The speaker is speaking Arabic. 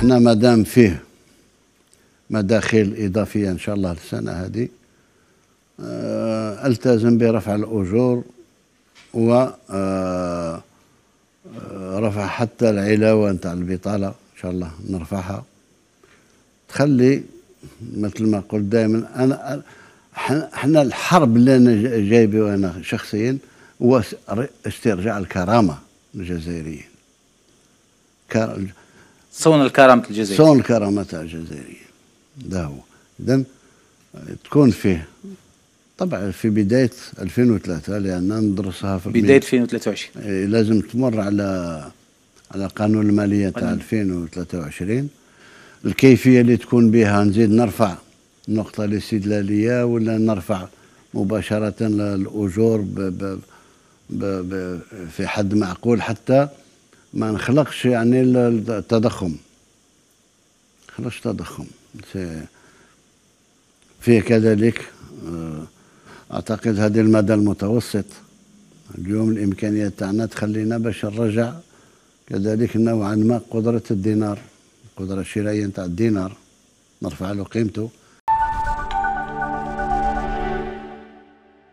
إحنا ما دام فيه مداخل إضافية إن شاء الله السنة هذه آه، التزم برفع الأجور و آه، رفع حتى العلاوة نتاع البطالة إن شاء الله نرفعها. تخلي مثل ما قلت دائما أنا إحنا الحرب اللي أنا جايبه أنا شخصيا هو استرجاع الكرامة للجزائريين صون الكرامة الجزائريين صون الكرامة الجزائريين ده هو. إذا تكون فيه طبعا في بداية 2003 لأن ندرسها في بداية 2023 إيه، لازم تمر على على قانون المالية تاع 2023 الكيفية اللي تكون بها نزيد نرفع النقطة الاستدلالية ولا نرفع مباشرة الأجور ب ب ب ب في حد معقول حتى ما نخلقش يعني التضخم. خلقش تضخم. فيه كذلك آه، أعتقد هذه المدى المتوسط. اليوم الإمكانيات تاعنا تخلينا باش نرجع كذلك نوعا ما قدرة الدينار القدرة الشرائية نتاع الدينار. نرفع له قيمته.